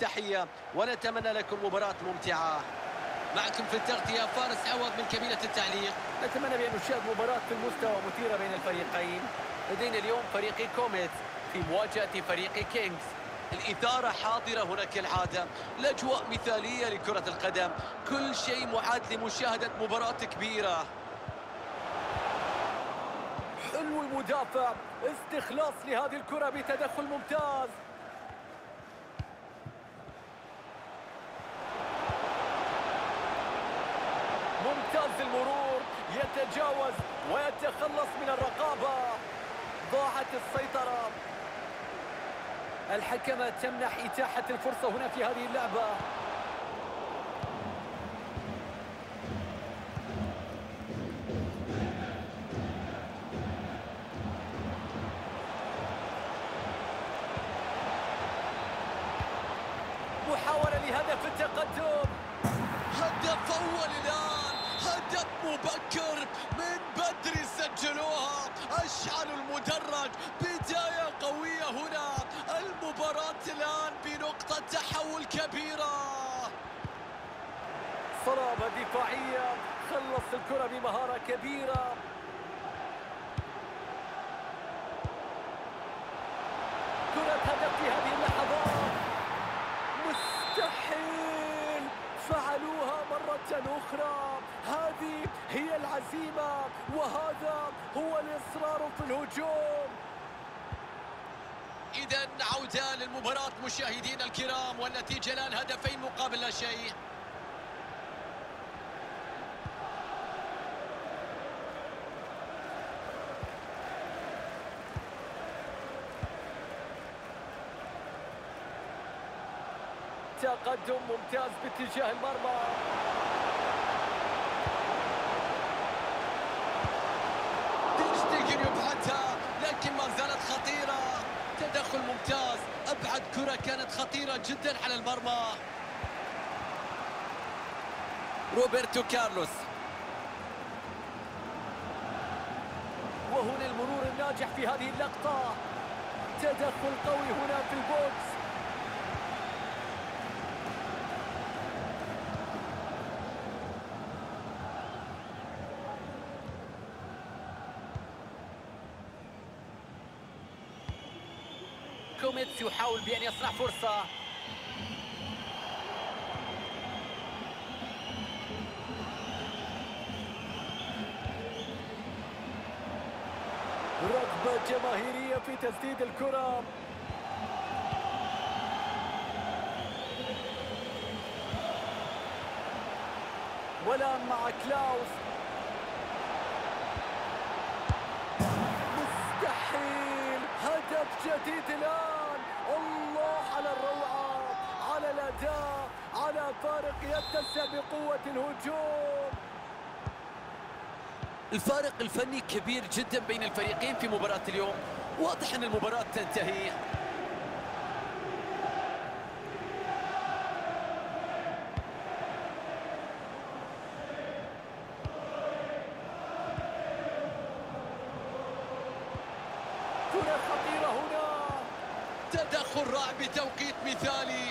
تحية ونتمنى لكم مباراة ممتعة. معكم في التغطية فارس عوض من كابينة التعليق. نتمنى بأن نشاهد مباراة في المستوى مثيرة بين الفريقين. لدينا اليوم فريق كوميت في مواجهة فريق كينجز. الإثارة حاضرة هنا كالعادة الأجواء مثالية لكرة القدم. كل شيء معد لمشاهدة مباراة كبيرة. حلو المدافع. استخلاص لهذه الكرة بتدخل ممتاز. ممتاز المرور يتجاوز ويتخلص من الرقابة. ضاعت السيطرة. الحكمة تمنح إتاحة الفرصة هنا في هذه اللعبة. محاولة لهدف التقدم. هدف أول الآن. هدف مبكر من بدري سجلوها. أشعلوا المدرج. بداية قوية هنا. المباراة الآن بنقطة تحول كبيرة. صلابة دفاعية. خلص الكرة بمهارة كبيرة. كرة هدف في هذه اللحظات مستحيل. مرة أخرى. هذه هي العزيمة وهذا هو الإصرار في الهجوم. إذا عودة للمباراة مشاهدينا الكرام والنتيجة الآن هدفين مقابل لا شيء. تقدم ممتاز باتجاه المرمى. يبعدها لكن ما زالت خطيرة. تدخل ممتاز. أبعد كرة كانت خطيرة جدا على المرمى. روبرتو كارلوس. وهنا المرور الناجح في هذه اللقطة. تدخل قوي هنا في ال box. كوميتس يحاول بأن يصنع فرصة. رغبة جماهيرية في تسديد الكرة. والآن مع كلاوس. مستحيل. هدف جديد الآن الله على الروعة على الأداء على فارق يتسع بقوة الهجوم. الفارق الفني كبير جدا بين الفريقين في مباراة اليوم. واضح أن المباراة تنتهي كرة خطيرة هنا تدخل رائع بتوقيت مثالي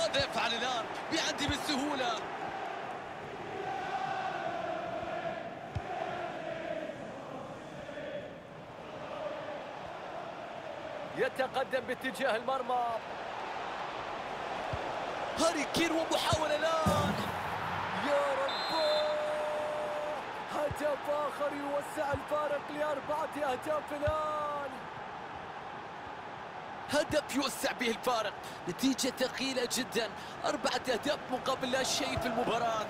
ماذا يفعل الآن؟ بيعدي بالسهولة. يتقدم باتجاه المرمى. هاري كين ومحاولة الآن. يا رب! هدف آخر يوسع الفارق لأربعة أهداف الآن. هدف يوسع به الفارق. نتيجة ثقيلة جدا. أربعة أهداف مقابل لا شيء في المباراة.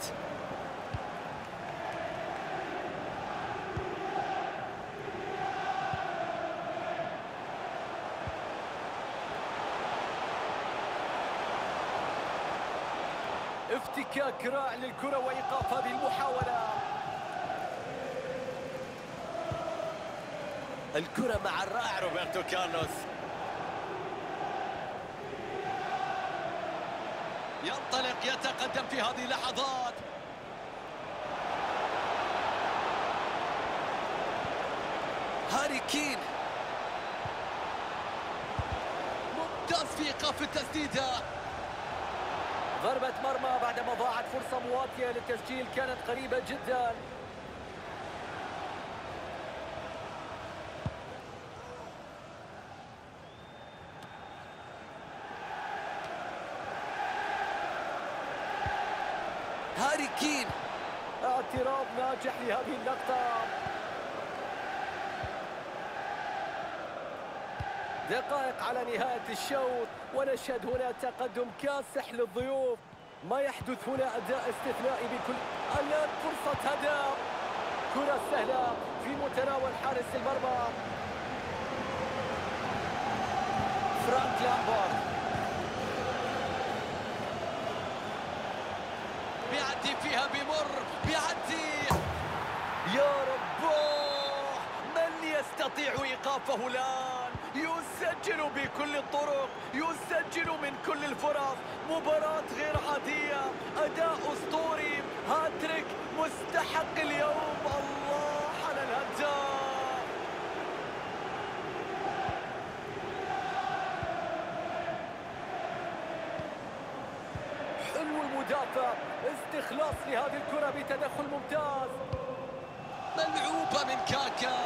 افتكاك رائع للكرة وإيقاف هذه المحاولة. الكرة مع الرائع روبرتو كارلوس. ينطلق يتقدم في هذه اللحظات. هاري كين. ممتاز في إيقاف التسديده ضربة مرمى بعدما ضاعت فرصة مواتية للتسجيل كانت قريبة جدا. هاري كين. اعتراض ناجح لهذه اللقطة. دقائق على نهاية الشوط ونشهد هنا تقدم كاسح للضيوف. ما يحدث هنا أداء استثنائي بكل الآن فرصة هدف كرة سهلة في متناول حارس المرمى. فرانك لامبارد بيعدي فيها بمر بيعدي. يا رباه من يستطيع إيقافه الآن؟ يسجل بكل الطرق يسجل من كل الفرص. مباراة غير عادية. أداء أسطوري. هاتريك مستحق اليوم الله على الهداف المدافع استخلاص لهذه الكرة بتدخل ممتاز. ملعوبة من كاكا.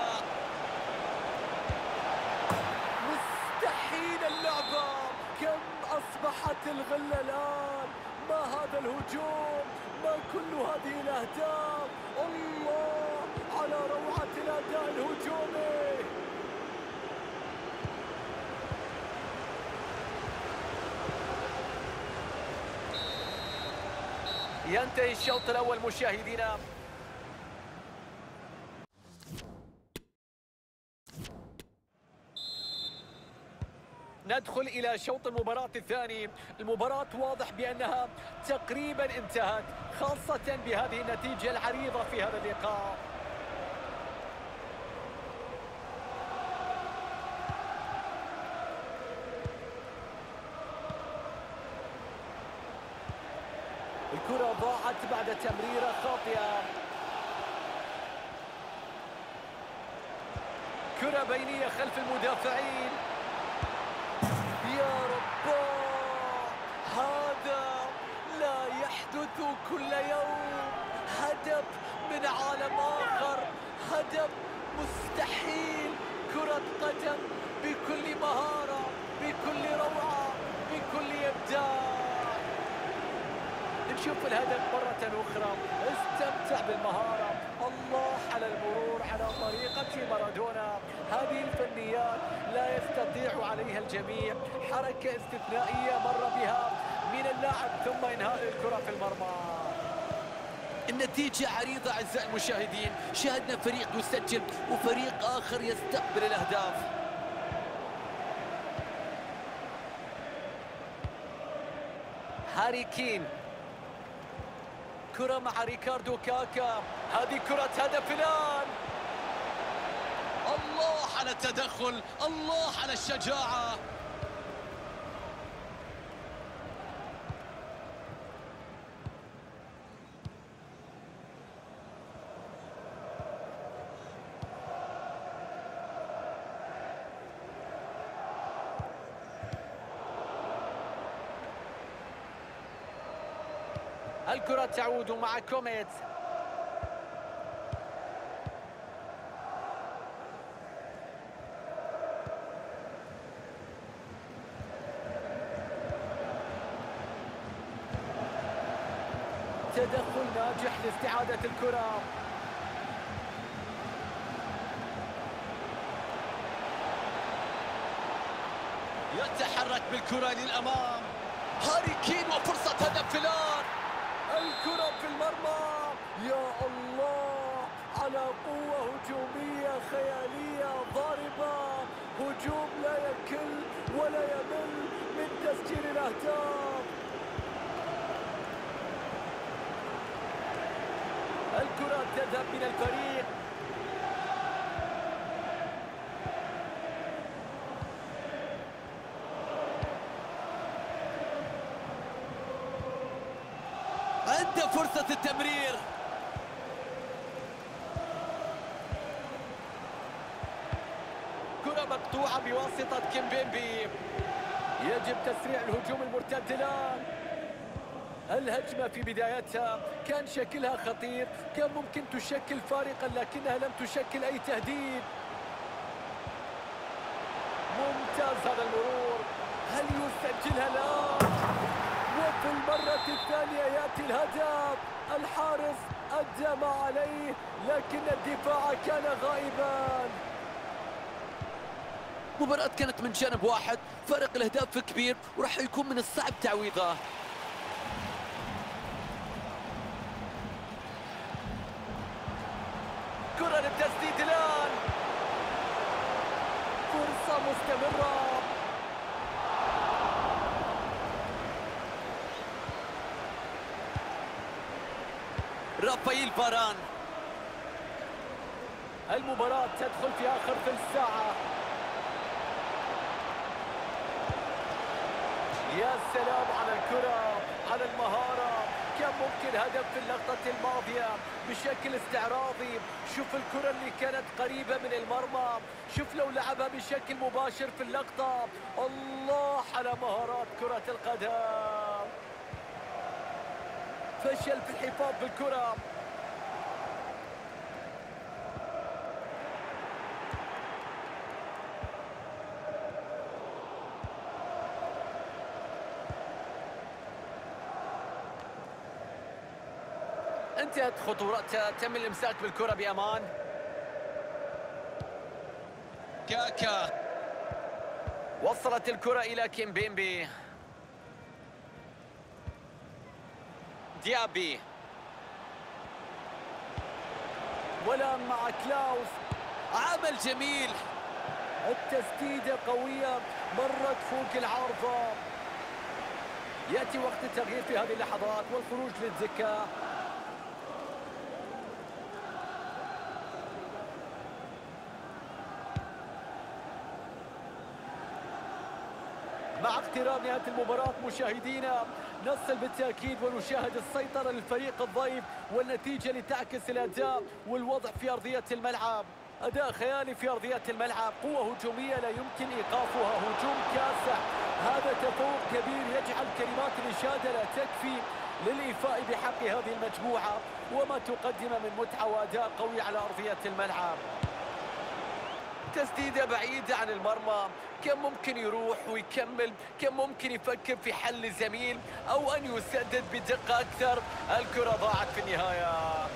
مستحيل اللعبة كم أصبحت الغلة الآن ما هذا الهجوم؟ ما كل هذه الأهداف؟ الله على روعة الأداء الهجومي. ينتهي الشوط الأول مشاهدينا. ندخل إلى شوط المباراة الثاني. المباراة واضح بأنها تقريبا انتهت خاصة بهذه النتيجة العريضة في هذا اللقاء. الكرة ضاعت بعد تمريرة خاطئة. كرة بينية خلف المدافعين يا رباه هذا لا يحدث كل يوم هدف من عالم آخر هدف مستحيل كرة قدم بكل مهارة بكل روعة بكل إبداع نشوف الهدف مرة أخرى. استمتع بالمهارة. الله على المرور على طريقة مارادونا. هذه الفنيات لا يستطيع عليها الجميع. حركة استثنائية مر بها من اللاعب ثم إنهاء الكرة في المرمى. النتيجة عريضة أعزائي المشاهدين. شاهدنا فريق يسجل وفريق آخر يستقبل الأهداف. هاري كين كرة مع ريكاردو كاكا. هذه كرة هدف الآن. الله على التدخل. الله على الشجاعة. الكرة تعود مع كوميت. تدخل ناجح لاستعادة الكرة. يتحرك بالكرة للأمام. هاري كين وفرصة هدف الآن. الكرة في المرمى. يا الله على قوة هجومية خيالية ضاربة. هجوم لا يكل ولا يمل من تسجيل الأهداف. الكرة تذهب من الفريق. فرصة التمرير. كرة مقطوعة بواسطة كيمبيمبي يجب تسريع الهجوم المرتد الآن. الهجمة في بدايتها كان شكلها خطير كان ممكن تشكل فارقا لكنها لم تشكل أي تهديد. ممتاز هذا المرور. هل يسجلها الآن؟ وفي المرة الثانية يأتي الهدف الحارس أدى ما عليه لكن الدفاع كان غائبا. مباراة كانت من جانب واحد. فرق الأهداف كبير وراح يكون من الصعب تعويضه كرة للتسديد الآن فرصة مستمرة رافائيل فاران. المباراة تدخل في آخر ثلث ساعة. يا سلام على الكرة على المهارة. كان ممكن هدف في اللقطة الماضية؟ بشكل استعراضي. شوف الكرة اللي كانت قريبة من المرمى. شوف لو لعبها بشكل مباشر في اللقطة. الله على مهارات كرة القدم. فشل في الحفاظ بالكرة. انتهت خطورتها تم الامساك بالكرة بأمان. كاكا. وصلت الكرة إلى كيمبيمبي. ديابي والآن مع كلاوس. عمل جميل التسديدة قوية مرت فوق العارضة. يأتي وقت التغيير في هذه اللحظات والخروج للزكاة. مع اقتراب نهاية المباراة مشاهدينا نصل بالتأكيد ونشاهد السيطرة للفريق الضيف والنتيجة لتعكس الأداء والوضع في أرضية الملعب. أداء خيالي في أرضية الملعب. قوة هجومية لا يمكن إيقافها. هجوم كاسح. هذا تفوق كبير يجعل كلمات الإشادة لا تكفي للإيفاء بحق هذه المجموعة وما تقدم من متعة وأداء قوي على أرضية الملعب. تسديدة بعيدة عن المرمى. كان ممكن يروح ويكمل؟ كان ممكن يفكر في حل زميل أو أن يسدد بدقة أكثر؟ الكرة ضاعت في النهاية.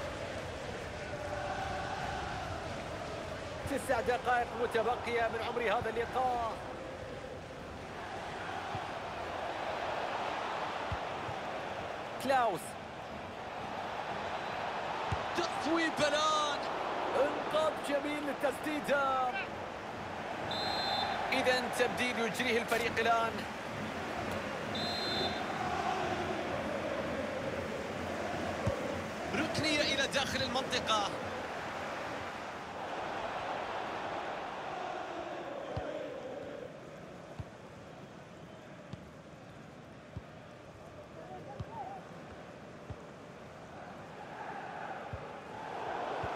تسع دقائق متبقية من عمر هذا اللقاء. كلاوس. تصويب انقاذ جميل للتسديدة إذا تبديل يجريه الفريق الآن. ركنية إلى داخل المنطقة.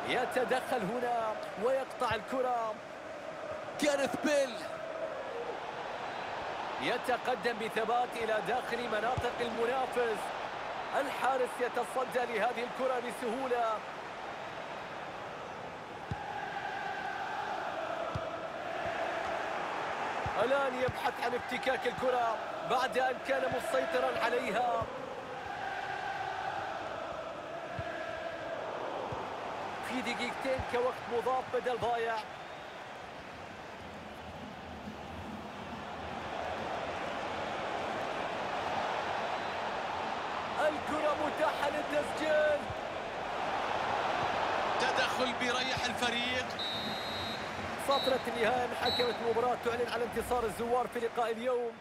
يتدخل هنا ويقطع الكرة. كارث بيل. يتقدم بثبات إلى داخل مناطق المنافس. الحارس يتصدى لهذه الكرة بسهولة. الآن يبحث عن افتكاك الكرة بعد أن كان مسيطرا عليها. دقيقتين كوقت مضاف بدل ضايع. الكرة متاحة للتسجيل. تدخل بيريح الفريق. فترة النهاية من حكمة المباراة تعلن عن انتصار الزوار في لقاء اليوم.